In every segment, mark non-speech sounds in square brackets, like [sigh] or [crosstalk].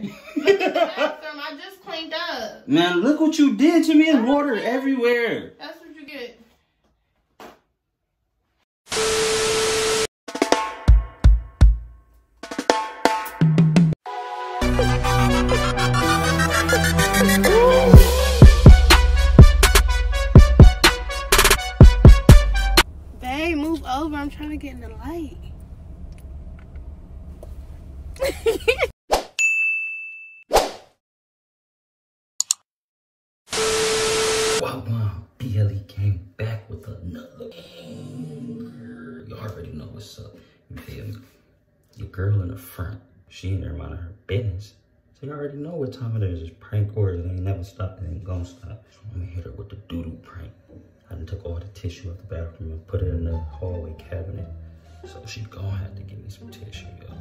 [laughs] I just cleaned up. Man, look what you did to me and water everywhere. That's what you get. Babe, move over. I'm trying to get in the light. BLE came back with another banger. You already know what's up. You feel me? Your girl in the front, she ain't there minding her business. So you already know what time it is. It's prank wars. It ain't never stopped. It ain't gonna stop. So I'm gonna hit her with the doodoo prank. I done took all the tissue out the bathroom and put it in the hallway cabinet. So she gonna have to give me some tissue, yo.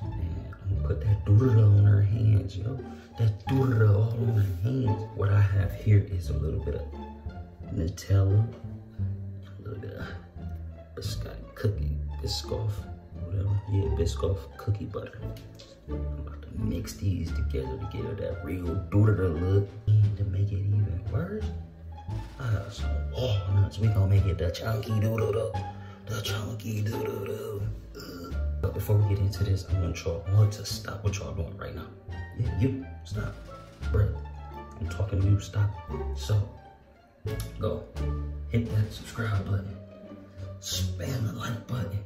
And I'm gonna put that doodoo on her hands, yo. That doodoo all on her hands. What I have here is a little bit of Nutella, a little bit of biscotti cookie, Biscoff, whatever. Yeah, Biscoff cookie butter. I'm about to mix these together to give it that real doodoo look. And to make it even worse, I have some walnuts. We gonna make it the chunky doodoo doo. The chunky doodoo doo. But before we get into this, I want y'all all to stop what y'all doing right now. Yeah, you, stop. Bruh, I'm talking to you, stop. So, go, hit that subscribe button, spam the like button,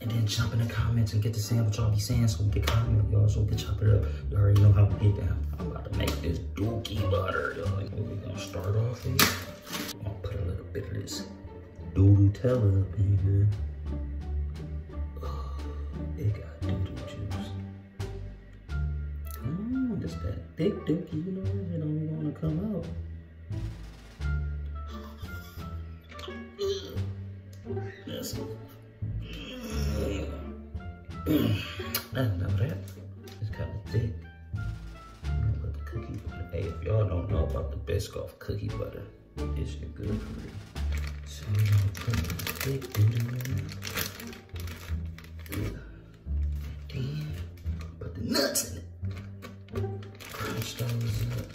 and then jump in the comments and get to saying what y'all be saying so we can comment, y'all, so can chop it up. You already know how we get down. I'm about to make this dookie butter, y'all. We gonna start off with? I'm gonna put a little bit of this doodoo-tella up in here. Oh, [sighs] it got doodoo juice. On, just that thick dookie, you know, it don't wanna come out. That's mm. That's not that. It's kind of thick. But the cookie butter. Hey, if y'all don't know about the Biscoff cookie butter, it's good for. So gonna put the thick in there. Then put the nuts in it. Crunch those up.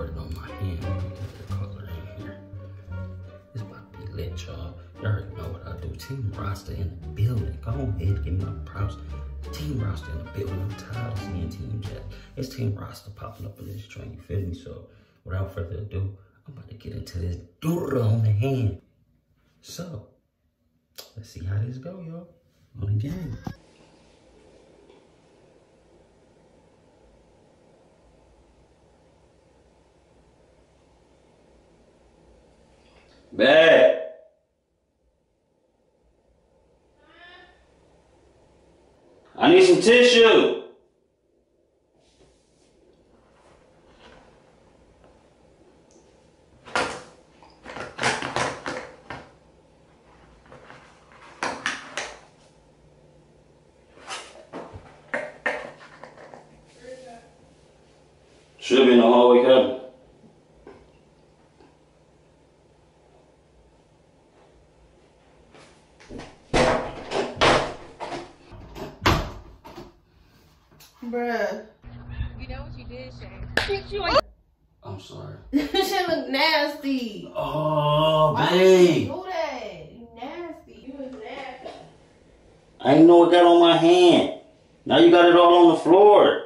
On my hand. Get the color in. It's about to be lit, y'all. Y'all already know what I do. Team Rasta in the building. Go ahead, give me my props. Team Rasta in the building. I'm tired of seeing Team Jack. It's Team Rasta popping up in this joint, you feel me? So, without further ado, I'm about to get into this doodle on the hand. So, let's see how this go, y'all. On the game. Bad. I need some tissue. Should be in the hallway. Bruh. You know what you did, Shane? I'm sorry. [laughs] she shit look nasty. Oh, Why did babe. you do that? You nasty. You was nasty. I didn't know it got on my hand. Now you got it all on the floor.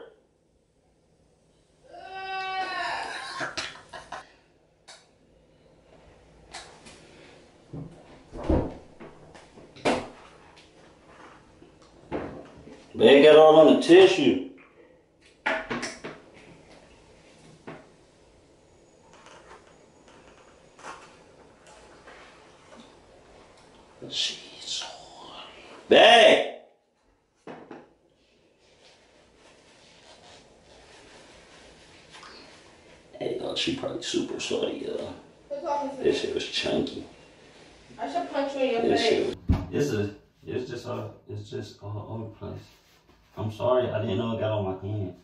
They got all on the tissue. Babe! Hey, uh, she probably super sweaty. Quit talking to me. This shit was chunky. I should punch you in your This face. This is It's just uh, it's just all over the place. I'm sorry, I didn't know it got on my hand.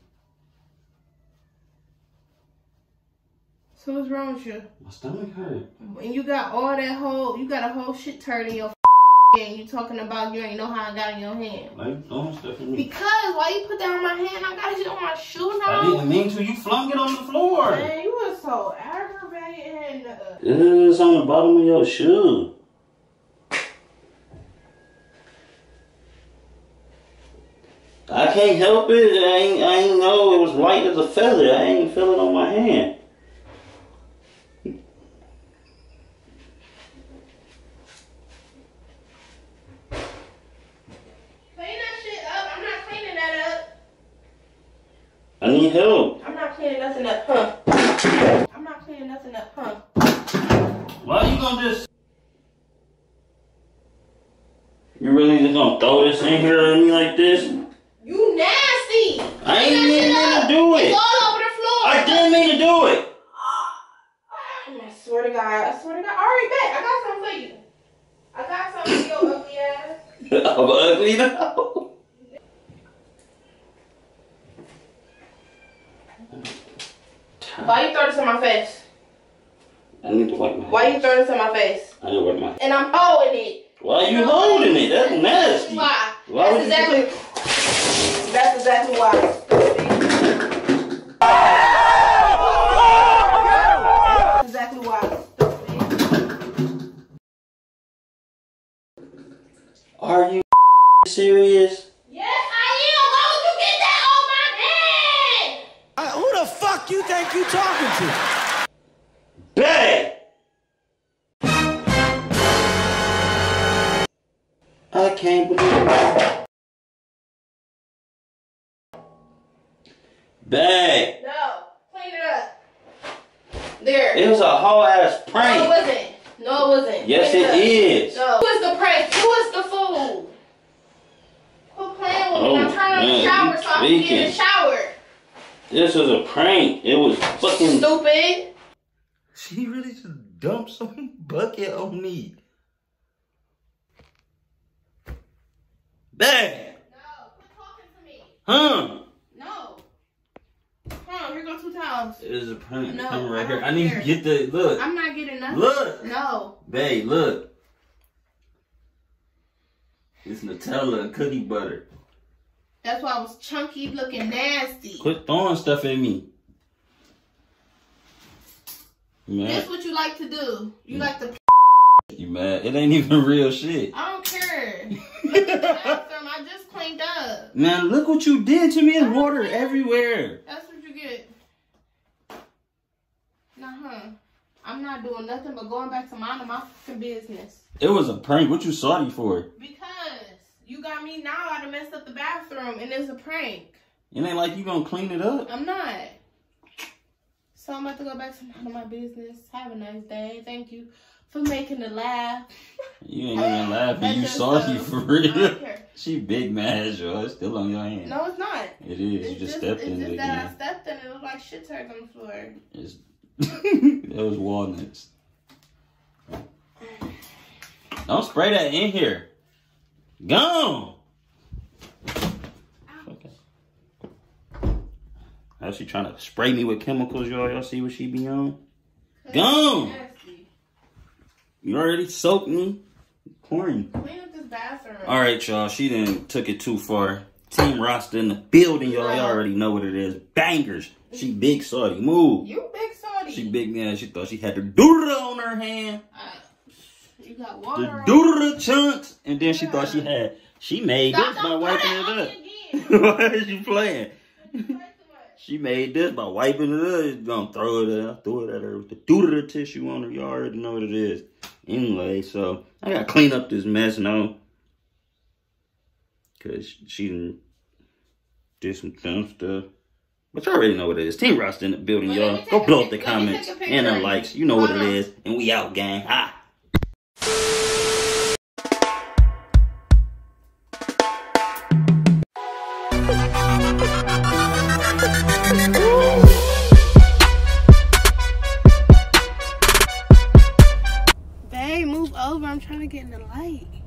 So what's wrong with you? My stomach hurt. And you got all that whole, you got a whole shit turd in your and you talking about you ain't know how I got in your hand. Why you throwing stuff in me? Because why you put that on my hand? I got it on my shoes I now. didn't mean to. You flung it on the floor. Man, you were so aggravating. It's on the bottom of your shoe. I can't help it. I ain't, I ain't know it was light as a feather. I ain't feel it on my hand. Clean that shit up. I'm not cleaning that up. I need help. I'm not cleaning nothing up, huh? I'm not cleaning nothing up, huh? Why are you gonna just? You really just gonna throw this in here at me like this? You nasty. I ain't that mean to do It's it. all over the floor. I didn't mean to do it. I swear to God. I swear to God. All right, bet. I got something for you. I got something for your ugly ass. [laughs] I'm ugly now. Why you throw this in my face? I need to wipe my. Why you throw this in my face? I need to wipe my. And I'm holding it. Why are you holding it? That's nasty. Why? Why That's you exactly. That's exactly why. That's exactly why. Are you serious? Can't believe it. Babe! No. Clean it up. There. It was a whole ass No, it prank. wasn't. No, it wasn't. Yes, Clean it up. is. No. Who is the prank? Who is the fool? Quit playing with me. Oh, I'm trying to man, shower you so I can get in the shower. This was a prank. It was fucking. Stupid. She really just dumped some [laughs] bucket on me. Babe! No, quit talking to me. Huh? No. Come on, here go two towels. It is a prank. No, Come right I here. don't I need care. to get the look. I'm not getting nothing. Look, No. babe, look. It's Nutella and cookie butter. That's why I was chunky looking nasty. Quit throwing stuff at me. You This what you like to do. You mm. like to You mad? It ain't even [laughs] real shit. I don't care. [laughs] Look at the bathroom. I just cleaned up. Man, look what you did to me. There's water everywhere. That's what you get. Nah, huh. I'm not doing nothing but going back to minding my fucking business. It was a prank. What you salty for? Because you got me now. I done messed up the bathroom and it's a prank. It ain't like you gonna clean it up. I'm not. So I'm about to go back to minding my business. Have a nice day. Thank you for making the laugh. You ain't even laughing. You just, salty uh, for real. She big mad, yo. It's still on your hand. No, it's not. It is. You just just, stepped it's in just it that I stepped in and it was like shit turds on the floor. It's [laughs] that was walnuts. Don't spray that in here. Gone. Okay. How's she trying to spray me with chemicals, y'all? Y'all see what she be on? Gone. Nasty. You already soaked me. Corny. Clean up this bathroom. All right, y'all. She didn't took it too far. Team Rasta in the building, y'all. Y'all already know what it is. Bangers. She big salty. Move. You big salty. She big man. She thought she had the doodle on her hand. Uh, you got The water on. doodle chunks. And then she thought she had. She made Stop, this by wiping it up. [laughs] Why is you playing? You play too much. She made this by wiping it up. She's gonna throw it at, I threw it at her with the doodle tissue on her. You all already know what it is. Anyway, so I gotta clean up this mess now. Cause she done did some dumb stuff. But y'all already know what it is. Team Rasta in the building, y'all. Go blow up the comments take a picture and the likes. You know what it Hold on. is. And we out, gang. Ah. In the light.